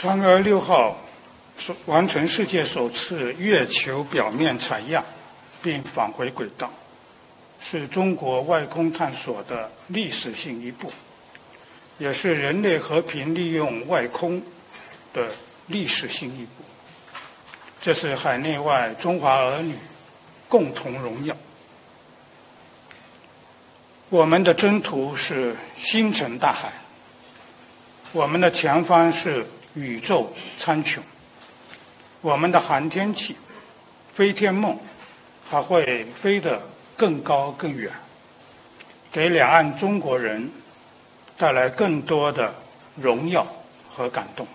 嫦娥六号完成世界首次月球表面采样，并返回轨道，是中国外空探索的历史性一步，也是人类和平利用外空的历史性一步。这是海内外中华儿女共同荣耀。我们的征途是星辰大海，我们的前方是宇宙苍穹，我们的航天器飞天梦还会飞得更高更远，给两岸中国人带来更多的荣耀和感动。